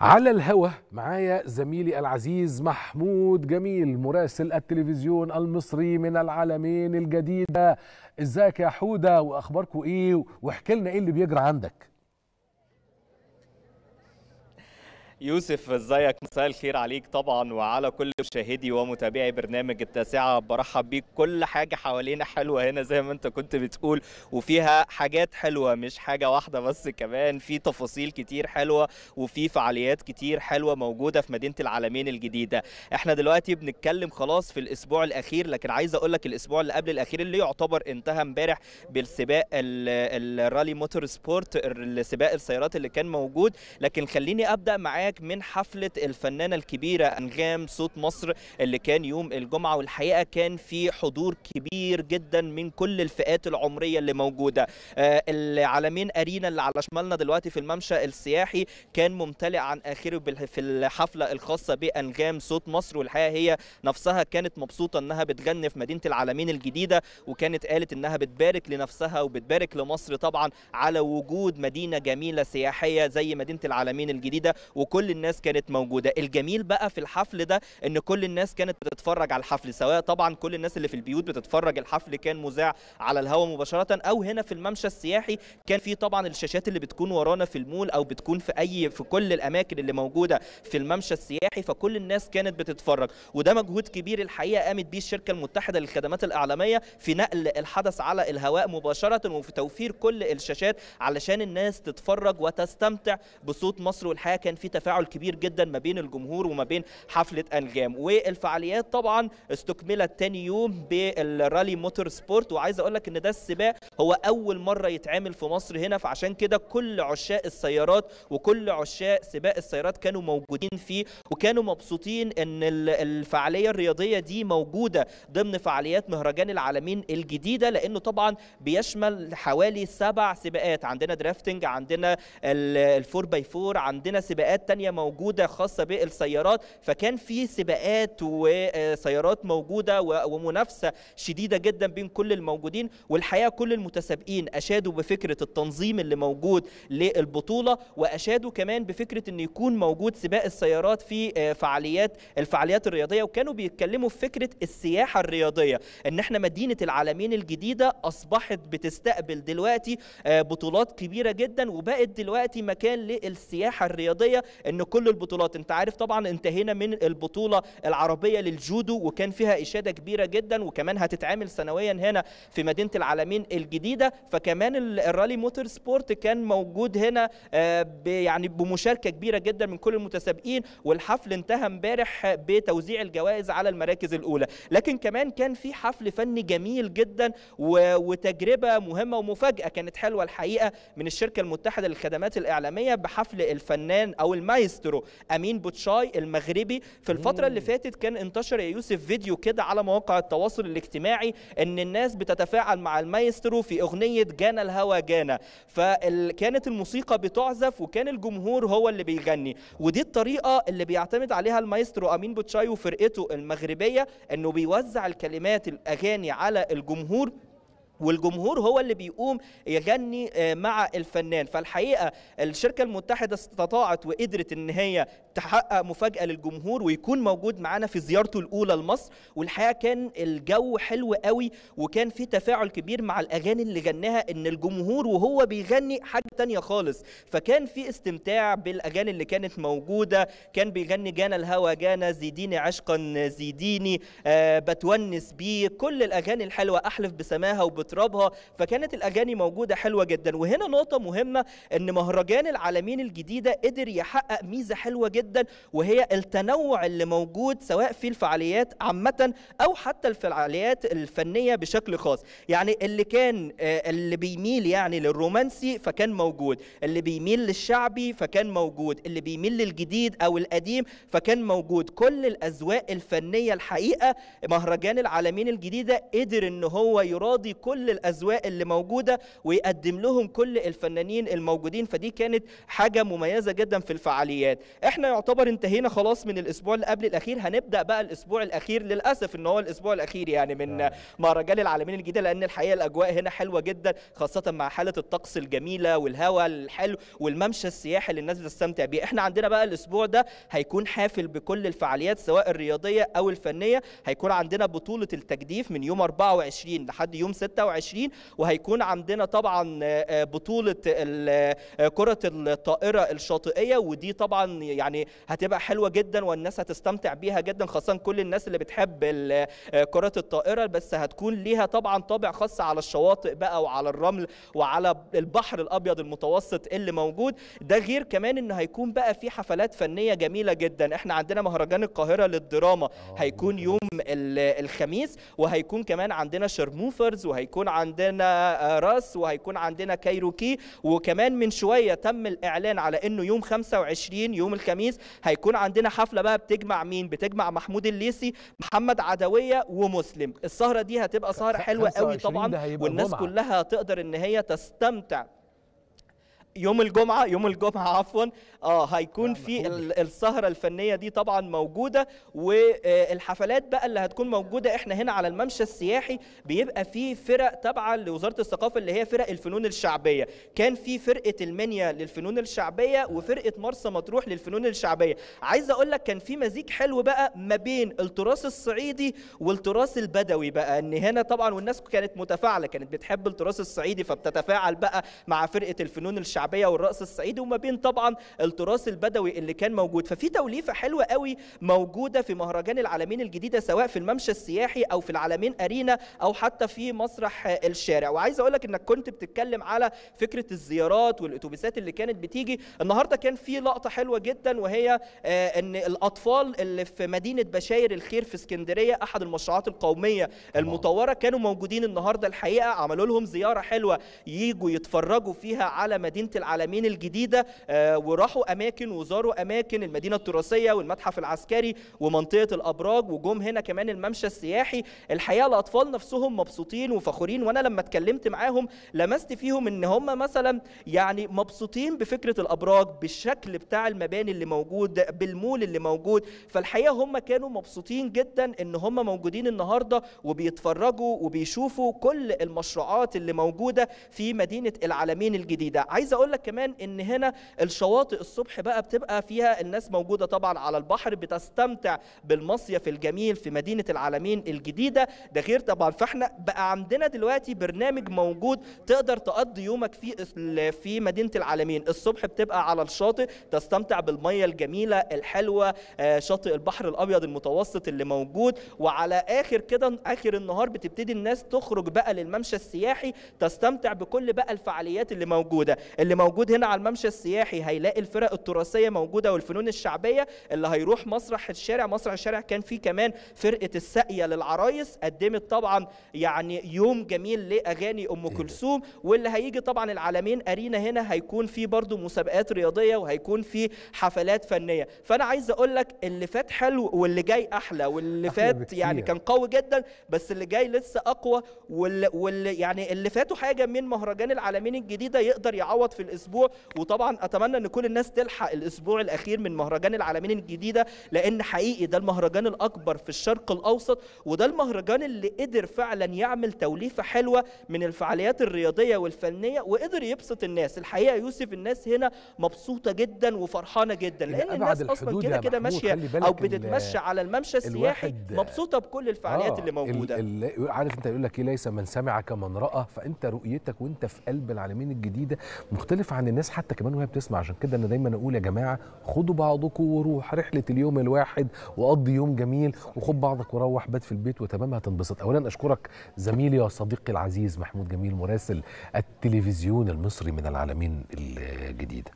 على الهوا معايا زميلي العزيز محمود جميل مراسل التلفزيون المصري من العالمين الجديدة ازيك يا حودة؟ واخباركم إيه؟ واحكي لنا إيه اللي بيجرى عندك؟ يوسف ازيك؟ مساء الخير عليك طبعا وعلى كل مشاهدي ومتابعي برنامج التاسعة. برحب بيك. كل حاجة حوالينا حلوة هنا زي ما انت كنت بتقول وفيها حاجات حلوة مش حاجة واحدة بس كمان. في تفاصيل كتير حلوة وفي فعاليات كتير حلوة موجودة في مدينة العالمين الجديدة. إحنا دلوقتي بنتكلم خلاص في الأسبوع الأخير لكن عايز أقول لك الأسبوع اللي قبل الأخير اللي يعتبر انتهى امبارح بالسباق ال- الرالي موتور سبورت السباق السيارات اللي كان موجود. لكن خليني أبدأ معاك من حفلة الفنانة الكبيرة أنغام صوت مصر اللي كان يوم الجمعة والحقيقة كان في حضور كبير جدا من كل الفئات العمرية اللي موجودة. آه، العالمين أرينا اللي على شمالنا دلوقتي في الممشى السياحي كان ممتلئ عن بال- في الحفلة الخاصة بأنغام صوت مصر والحقيقة هي نفسها كانت مبسوطة إنها بتغني في مدينة العالمين الجديدة وكانت قالت إنها بتبارك لنفسها وبتبارك لمصر طبعا على وجود مدينة جميلة سياحية زي مدينة العالمين الجديدة وكل الناس كانت موجودة. الجميل بقى في الحفل ده إن كل الناس كانت بتتفرج على الحفل سواء طبعا كل الناس اللي في البيوت بتتفرج. الحفل كان مذاع على الهواء مباشرة أو هنا في الممشى السياحي كان في طبعا الشاشات اللي بتكون ورانا في المول أو بتكون في أي في كل الأماكن اللي موجودة في الممشى السياحي. فكل الناس كانت بتتفرج. وده مجهود كبير الحقيقة قامت بيه الشركة المتحدة للخدمات الإعلامية في نقل الحدث على الهواء مباشرة وفي توفير كل الشاشات علشان الناس تتفرج وتستمتع بصوت مصر. والحقيقة كان في تفاعل كبير جدا ما بين الجمهور وما بين حفلة أنغام. والفعاليات طبعا استكملت تاني يوم بالرالي موتور سبورت. وعايز أقول لك إن ده السباق هو أول مرة يتعمل في مصر هنا. فعشان كده كل عشاق السيارات وكل عشاق سباق السيارات كانوا موجودين فيه. وكانوا مبسوطين إن ال- الفعالية الرياضية دي موجودة ضمن فعاليات مهرجان العلمين الجديدة. لأنه طبعا بيشمل حوالي سبع سباقات. عندنا drifting عندنا ال four by four عندنا سباقات تانية موجودة خاصة بالسيارات فكان في سباقات وسيارات موجودة ومنافسة شديدة جدا بين كل الموجودين والحقيقة كل المتسابقين أشادوا بفكرة التنظيم اللي موجود للبطولة وأشادوا كمان بفكرة أن يكون موجود سباق السيارات في آه، فعاليات الفعاليات الرياضية وكانوا بيتكلموا في فكرة السياحة الرياضية إن إحنا مدينة العالمين الجديدة أصبحت بتستقبل دلوقتي آه، بطولات كبيرة جدا وبقت دلوقتي مكان للسياحة الرياضية إن كل البطولات أنت عارف طبعا انتهينا من البطولة العربية للجودو وكان فيها إشادة كبيرة جدا وكمان هتتعمل سنويا هنا في مدينة العالمين الجديدة. فكمان ال- الرالي موتور سبورت كان موجود هنا آه، يعني بمشاركة كبيرة جدا من كل المتسابقين والحفل انتهى امبارح بتوزيع الجوائز على المراكز الأولى. لكن كمان كان في حفل فني جميل جدا وتجربة مهمة ومفاجأة كانت حلوة الحقيقة من الشركة المتحدة للخدمات الإعلامية بحفل الفنان أو المايسترو أمين بوتشاي المغربي. في الفترة اللي فاتت كان انتشر يا يوسف فيديو كده على مواقع التواصل الاجتماعي إن الناس بتتفاعل مع المايسترو في أغنية جانا الهوى جانا. فكانت الموسيقى بتعزف وكان الجمهور هو اللي بيغني. ودي الطريقة اللي بيعتمد عليها المايسترو أمين بوتشاي وفرقته المغربية إنه بيوزع الكلمات الأغاني على الجمهور والجمهور هو اللي بيقوم يغني آه، مع الفنان. فالحقيقة الشركة المتحدة استطاعت وقدرت إن هي تحقق مفاجأة للجمهور ويكون موجود معانا في زيارته الأولى لمصر. والحقيقة كان الجو حلو قوي وكان في تفاعل كبير مع الأغاني اللي غناها إن الجمهور وهو بيغني حاجة تانية خالص. فكان في استمتاع بالأغاني اللي كانت موجودة. كان بيغني جانا الهوى جانا زيديني عشقا زيديني آه بتونس بيه. كل الأغاني الحلوة أحلف بسماها وبترابها فكانت الأغاني موجودة حلوة جدا. وهنا نقطة مهمة إن مهرجان العالمين الجديدة قدر يحقق ميزة حلوة جدا وهي التنوع اللي موجود سواء في الفعاليات عامة أو حتى الفعاليات الفنية بشكل خاص. يعني اللي كان آه، اللي بيميل يعني للرومانسي فكان موجود. اللي بيميل للشعبي فكان موجود. اللي بيميل للجديد أو القديم فكان موجود. كل الأذواق الفنية الحقيقة مهرجان العالمين الجديدة قدر إن هو يراضي كل كل الأذواق اللي موجودة ويقدم لهم كل الفنانين الموجودين فدي كانت حاجة مميزة جدا في الفعاليات. إحنا يعتبر انتهينا خلاص من الأسبوع اللي قبل الأخير. هنبدأ بقى الأسبوع الأخير للأسف إن هو الأسبوع الأخير يعني من آه. مهرجان العالمين الجديدة لأن الحقيقة الأجواء هنا حلوة جدا خاصة مع حالة الطقس الجميلة والهواء الحلو والممشى السياحي اللي الناس بتستمتع بيه. إحنا عندنا بقى الأسبوع ده هيكون حافل بكل الفعاليات سواء الرياضية أو الفنية. هيكون عندنا بطولة التجديف من يوم 24 لحد يوم 26 وهيكون عندنا طبعا آه، آه، بطولة آه، كرة الطائرة الشاطئية ودي طبعا يعني هتبقى حلوة جدا والناس هتستمتع بيها جدا خاصة كل الناس اللي بتحب كرة الطائرة. بس هتكون ليها طبعا طابع خاص على الشواطئ بقى وعلى الرمل وعلى البحر الأبيض المتوسط اللي موجود. ده غير كمان إن هيكون بقى في حفلات فنية جميلة جدا. إحنا عندنا مهرجان القاهرة للدراما. هيكون يوم ال- الخميس وهيكون كمان عندنا شرموفرز وهيكون عندنا آه، راس وهيكون عندنا كايروكي. وكمان من شوية تم الإعلان على إنه يوم 25 يوم الخميس هيكون عندنا حفلة بقى بتجمع مين؟ بتجمع محمود الليثي محمد عدوية ومسلم. السهرة دي هتبقى سهرة حلوة قوي 25 طبعا والناس جمعة. كلها تقدر إن هي تستمتع. يوم الجمعة يوم الجمعة عفوا. آه هيكون في محمود. ال- السهرة الفنية دي طبعا موجودة. والحفلات بقى اللي هتكون موجودة إحنا هنا على الممشى السياحي بيبقى في فرق تابعة لوزارة الثقافة اللي هي فرق الفنون الشعبية. كان في فرقة المنيا للفنون الشعبية وفرقة مرسى مطروح للفنون الشعبية. عايز أقول لك كان في مزيج حلو بقى ما بين التراث الصعيدي والتراث البدوي بقى إن هنا طبعا والناس كانت متفاعلة كانت بتحب التراث الصعيدي فبتتفاعل بقى مع فرقة الفنون الشعبية والرقص الصعيدي وما بين طبعا التراث البدوي اللي كان موجود. ففي توليفة حلوة قوي موجودة في مهرجان العالمين الجديدة سواء في الممشى السياحي أو في العالمين أرينا أو حتى في مسرح الشارع. وعايز أقول لك إنك كنت بتتكلم على فكرة الزيارات والأتوبيسات اللي كانت بتيجي. النهاردة كان في لقطة حلوة جدا وهي آه، إن الأطفال اللي في مدينة بشاير الخير في اسكندرية أحد المشروعات القومية المطورة كانوا موجودين النهاردة الحقيقة عملوا لهم زيارة حلوة يجوا يتفرجوا فيها على مدينة العالمين الجديدة آه، وراحوا أماكن وزاروا أماكن المدينة التراثية والمتحف العسكري ومنطقة الأبراج وجم هنا كمان الممشى السياحي. الحقيقة الأطفال نفسهم مبسوطين وفخورين وأنا لما اتكلمت معاهم لمست فيهم إن هم مثلا يعني مبسوطين بفكرة الأبراج بالشكل بتاع المباني اللي موجود بالمول اللي موجود. فالحقيقة هم كانوا مبسوطين جدا إن هم موجودين النهاردة وبيتفرجوا وبيشوفوا كل المشروعات اللي موجودة في مدينة العالمين الجديدة. عايز أقول لك كمان إن هنا الشواطئ الصبح بقى بتبقى فيها الناس موجودة طبعا على البحر بتستمتع بالمصيف الجميل في مدينة العالمين الجديدة. ده غير طبعا فإحنا بقى عندنا دلوقتي برنامج موجود تقدر تقضي يومك في في مدينة العالمين. الصبح بتبقى على الشاطئ تستمتع بالمية الجميلة الحلوة آه، شاطئ البحر الأبيض المتوسط اللي موجود. وعلى آخر كده آخر النهار بتبتدي الناس تخرج بقى للممشى السياحي تستمتع بكل بقى الفعاليات اللي موجودة. اللي موجود هنا على الممشى السياحي هيلاقي الفرق التراثية موجودة والفنون الشعبية اللي هيروح مسرح الشارع. مسرح الشارع كان فيه كمان فرقة الساقية للعرايس. قدمت طبعا يعني يوم جميل لأغاني أم كلثوم. واللي هيجي طبعا العالمين أرينا هنا هيكون فيه برضو مسابقات رياضية وهيكون فيه حفلات فنية. فأنا عايز أقول لك اللي فات حلو واللي جاي أحلى واللي فات بكتير. يعني كان قوي جدا بس اللي جاي لسه أقوى واللي, واللي يعني اللي فاتوا حاجة من مهرجان العالمين الجديدة يقدر يعوض في الأسبوع. وطبعا أتمنى أن كل الناس تلحق الأسبوع الأخير من مهرجان العالمين الجديدة لأن حقيقي ده المهرجان الأكبر في الشرق الأوسط وده المهرجان اللي قدر فعلا يعمل توليفة حلوة من الفعاليات الرياضية والفنية وقدر يبسط الناس. الحقيقة يوسف الناس هنا مبسوطة جدا وفرحانة جدا أبعد الناس الحدود كده كده أو ال- بتتمشى على الممشى السياحي مبسوطة بكل الفعاليات اللي موجودة. ال ال عارف أنت يقول لك إيه ليس من سمع كمن رأى فأنت رؤيتك وأنت في قلب العالمين الجديدة مختلفة. عن الناس حتى كمان وهي بتسمع. عشان كده أنا دايما أقول يا جماعة خدوا بعضكم وروح رحلة اليوم الواحد وقضي يوم جميل وخد بعضك وروح. بات في البيت وتمام هتنبسط. اولا أشكرك زميلي وصديقي العزيز محمود جميل مراسل التلفزيون المصري من العالمين الجديده